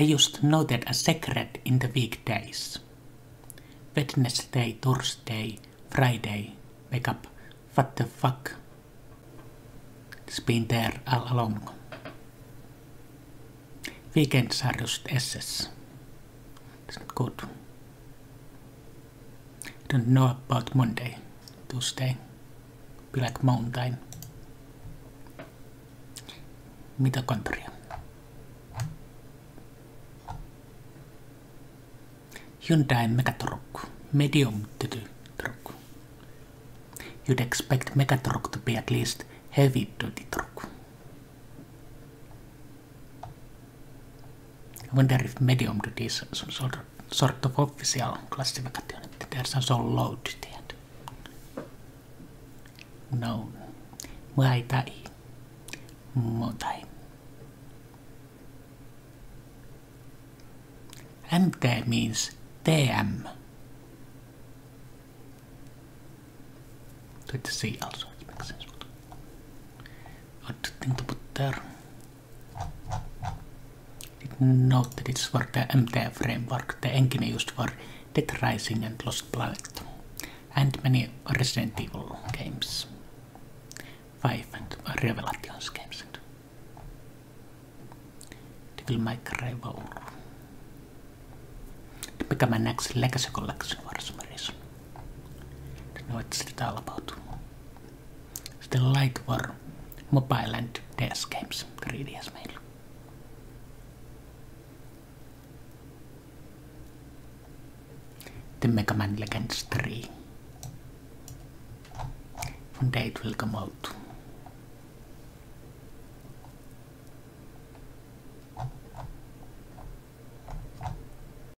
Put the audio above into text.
I just noted a secret in the weekdays. Wednesday, Thursday, Friday, wake up. What the fuck? It's been there all along. Weekends are just SS. It's not good. Don't know about Monday, Tuesday. Be like mountain. Mitochondria. Hyundai Megatruck, medium duty truck. You'd expect Megatruck to be at least heavy duty truck. I wonder if medium duty is some sort of, sort of official classification. There's also low duty. No. Muay Thai. Muay Thai. MT means TM. So it's C also. It makes sense. Odd thing to put there. Didn't note that it's for the MT framework, the engine used for Dead Rising and Lost Planet, and many Resident Evil games. 5 and Revelations games. Devil May Cry To become an next legacy collection for some reason. Don't know what's it all about. Light for mobile and DS games, 3DS mainly. The Mega Man Legends 3. One day it will come out.